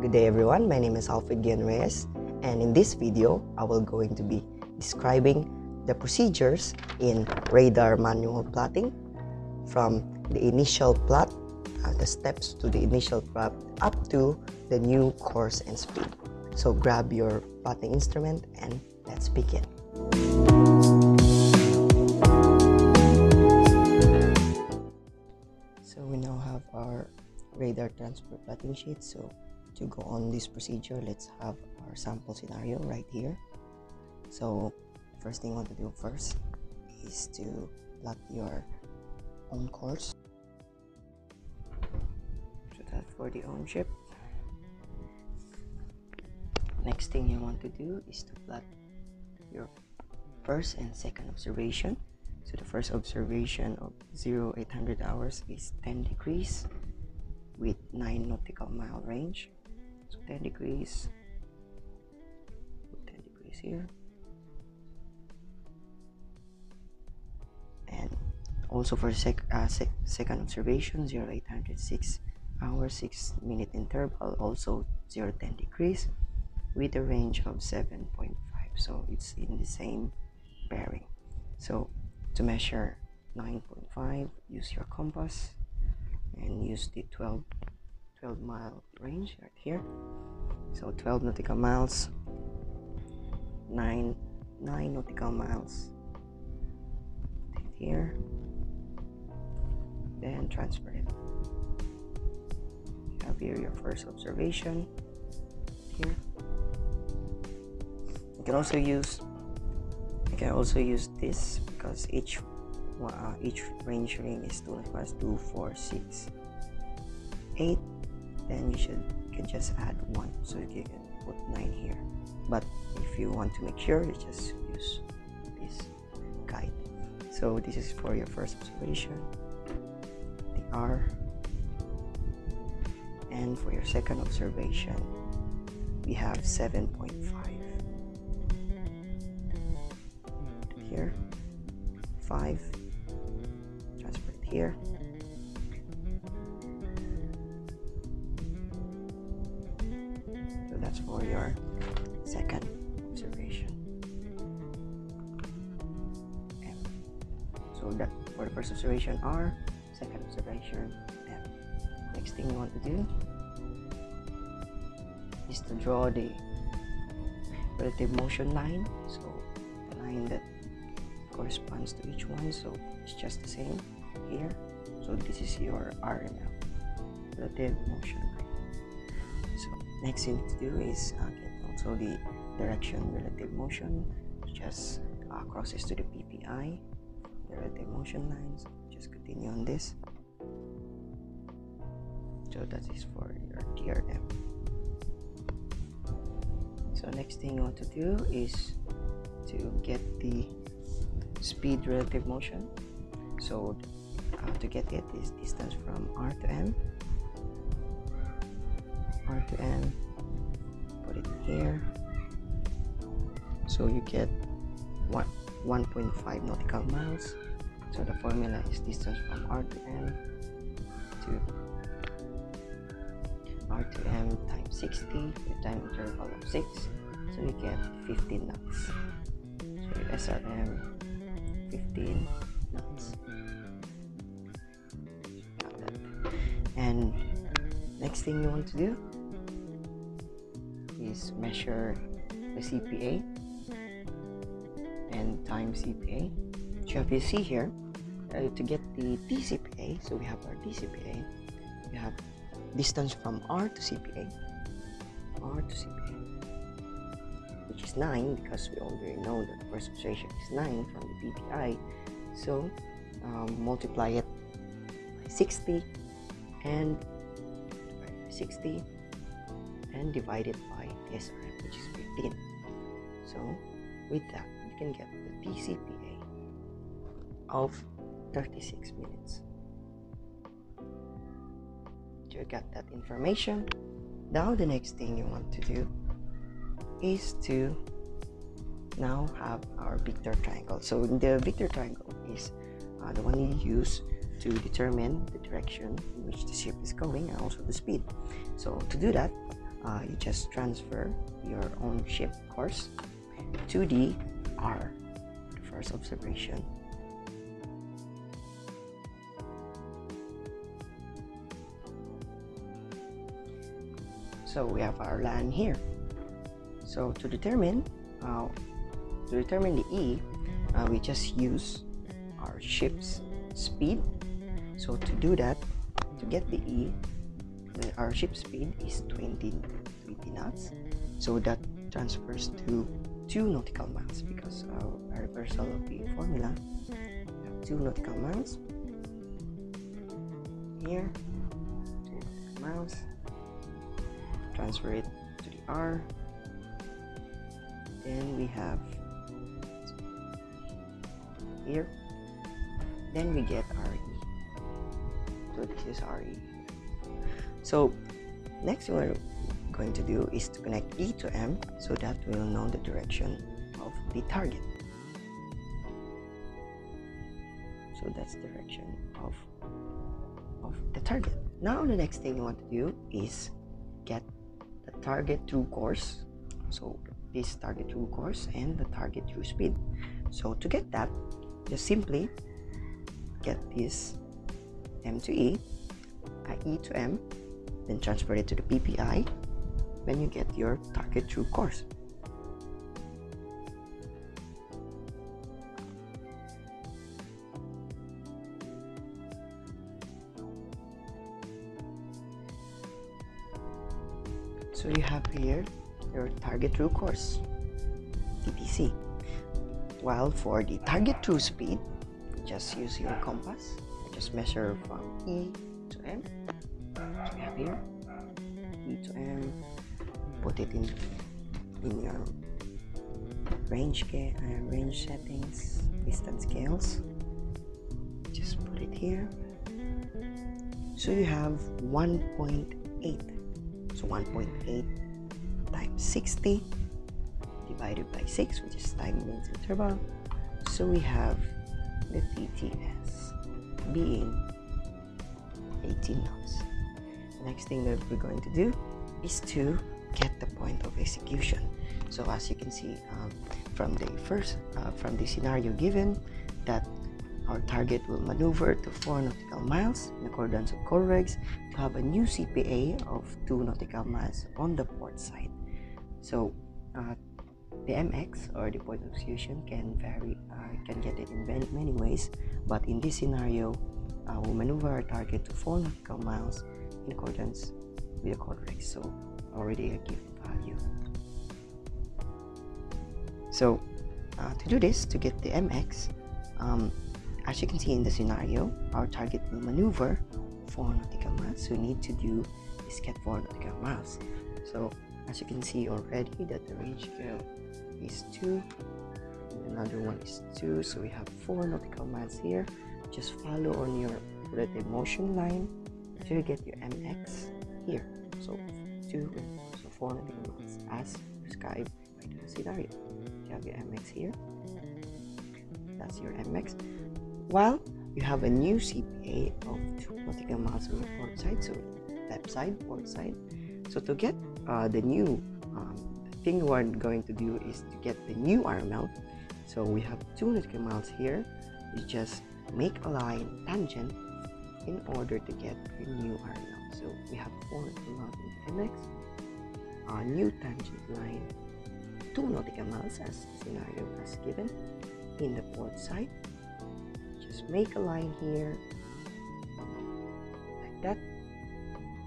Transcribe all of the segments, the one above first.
Good day everyone, my name is Alfred Gian Reyes and in this video I will going to be describing the procedures in radar manual plotting from the initial plot, uh, the steps to the initial plot up to the new course and speed. So grab your plotting instrument and let's begin. So we now have our radar transfer plotting sheet. So to go on this procedure, let's have our sample scenario right here. So first thing you want to do first is to plot your own course. So that's for the ownership. Next thing you want to do is to plot your first and second observation. So the first observation of 0 800 hours is 10 degrees with 9 nautical mile range. So 10 degrees, 10 degrees here. And also for sec, uh, sec second observation 0 806 hour 6 minute interval also 0 10 degrees with a range of 7.5 so it's in the same bearing so to measure 9.5 use your compass and use the 12 12 mile range right here. So 12 nautical miles 9 9 nautical miles here. Then transfer it. You have here your first observation here. You can also use you can also use this because each uh, each range ring is 2 plus 2 4 6 8 then you should you can just add 1 so you can put 9 here. But if you want to make sure you just use this guide. So this is for your first observation the R. And for your second observation we have 7.5 here 5 transfer it here that's for your second observation M. so that for the first observation R second observation M. next thing you want to do is to draw the relative motion line so the line that corresponds to each one so it's just the same here so this is your RML relative motion so next thing to do is uh, get also the direction relative motion just uh, crosses to the PPI the relative motion lines. Just continue on this. So that is for your DRM so next thing you want to do is to get the speed relative motion. So uh, to get it is distance from r to m to m put it here so you get what 1.5 nautical miles. So the formula is distance from r to m to r to m times 60 with time interval of 6 so you get 15 knots. So SRM 15 knots. And next thing you want to do is measure the CPA and time CPA so you have to see here uh, to get the TCPA so we have our TCPA we have distance from R to CPA R to CPA which is 9 because we already know that the first observation is 9 from the PPI so um, multiply it by 60 and 60 and divide it by SRM which is 15 so with that you can get the TCPA of 36 minutes. You got that information? Now the next thing you want to do is to now have our vector triangle. So the vector triangle is uh, the one you use to determine the direction in which the ship is going and also the speed. So to do that uh, you just transfer your own ship course to the R, first observation. So we have our land here. So to determine uh, to determine the E, uh, we just use our ship's speed. So to do that, to get the E, our ship speed is 20, 20 knots. So that transfers to 2 nautical miles because uh, a reversal of the formula, 2 nautical miles. Here, 2 nautical miles. Transfer it to the R. Then we have here. Then we get RE. So this is RE. So next thing we're going to do is to connect E to M so that we'll know the direction of the target. So that's direction of, of the target. Now the next thing you want to do is get the target true course. So this target true course and the target true speed. So to get that, just simply get this M to E, E to M, then transfer it to the PPI, then you get your target true course. So you have here your target true course, TTC. While for the target true speed, just use your compass. Just measure from E to M. Here E to M. Put it in in your range uh, range settings, distance scales. Just put it here. So you have 1.8. So 1.8 times 60 divided by 6 which is time length interval so we have the TTS being 18 knots next thing that we're going to do is to get the point of execution. So as you can see um, from the first uh, from the scenario given that our target will maneuver to 4 nautical miles in accordance with COLREGs to have a new CPA of 2 nautical miles on the port side. So uh, the mx or the point of execution can vary uh, can get it in many, ways. But in this scenario uh, we'll maneuver our target to 4 nautical miles in accordance with the regs so already a given value. So uh, to do this to get the mx um, as you can see in the scenario our target will maneuver 4 nautical miles. So we need to do is get 4 nautical miles. So as you can see already that the range scale is 2 another one is 2 so we have 4 nautical miles here. Just follow on your relative motion line until you get your mx here. So 2 so 4 nautical miles as prescribed by the scenario you have your mx here. That's your mx while you have a new cpa of 2 nautical miles on the port side so left side port side. So to get uh, the new um, thing we're going to do is to get the new RML so we have 200 miles here. You just make a line tangent in order to get a new RML so we have 400 miles in MX a new tangent line 2 nautical miles as the scenario has given in the port side just make a line here like that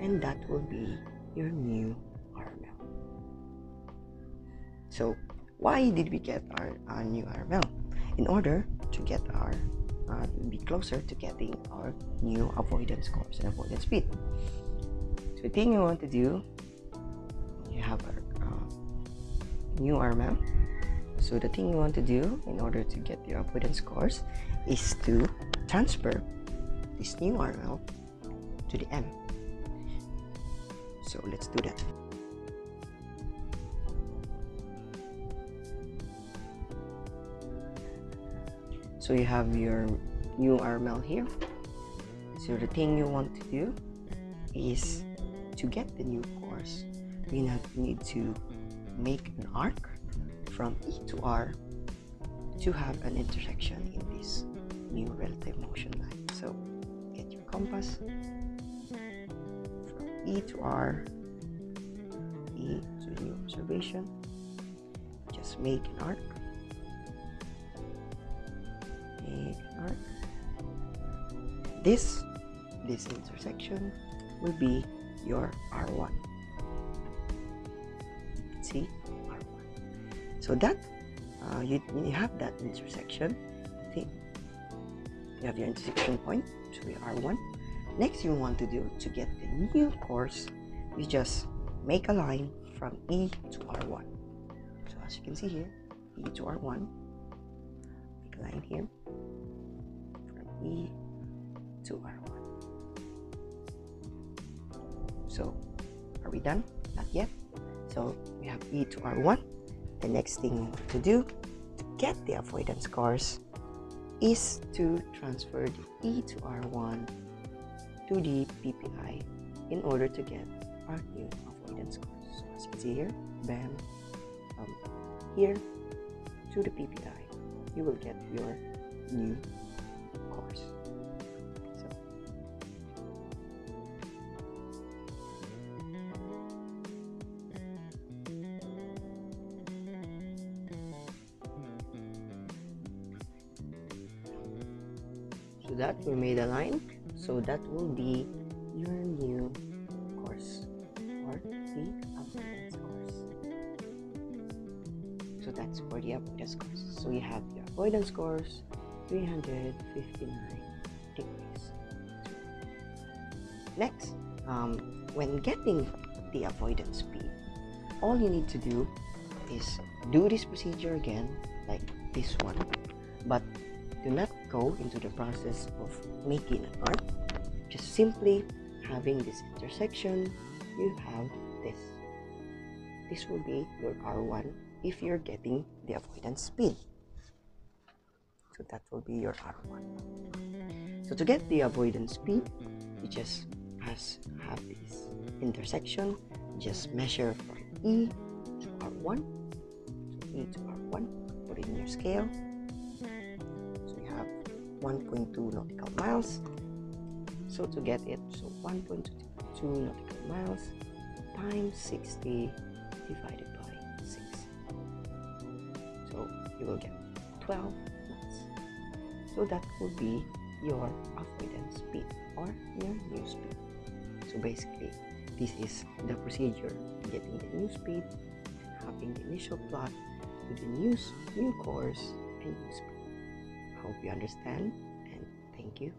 and that will be your new RML. so why did we get our, our new RML? In order to get our uh, be closer to getting our new avoidance course and avoidance speed. So the thing you want to do, you have a uh, new RML. So the thing you want to do in order to get your avoidance course is to transfer this new RML to the M. So let's do that. So you have your new RML here so the thing you want to do is to get the new course we need to make an arc from E to R to have an intersection in this new relative motion line. So get your compass from E to R, E to new observation. Just make an arc. This this intersection will be your R1. See? R1. So that uh, you, you have that intersection. See? You have your intersection point, so we R1. Next you want to do to get the new course, you just make a line from E to R1. So as you can see here, E to R1, make a line here from E to R1. So are we done? Not yet. So we have E to R1. The next thing to do to get the avoidance course is to transfer the E to R1 to the PPI in order to get our new avoidance course. So as you can see here, bam, from here to the PPI, you will get your new course. So that we made a line. So that will be your new course or the course. So that's for the avoidance course. So you have your avoidance course 359 degrees. Next, um, when getting the avoidance speed, all you need to do is do this procedure again, like this one, but do not go into the process of making an arc. Just simply having this intersection, you have this. This will be your R1 if you're getting the avoidance speed. So that will be your R1. So to get the avoidance speed, you just has have this intersection. Just measure from E to R1. So E to R1. Put it in your scale. So we have 1.2 nautical miles. So to get it, so 1.2 nautical miles times 60 divided by 6. So you will get 12 knots. So that will be your avoidance speed or your new speed. So basically, this is the procedure getting the new speed, having the initial plot to the new, new course and new speed hope you understand and thank you.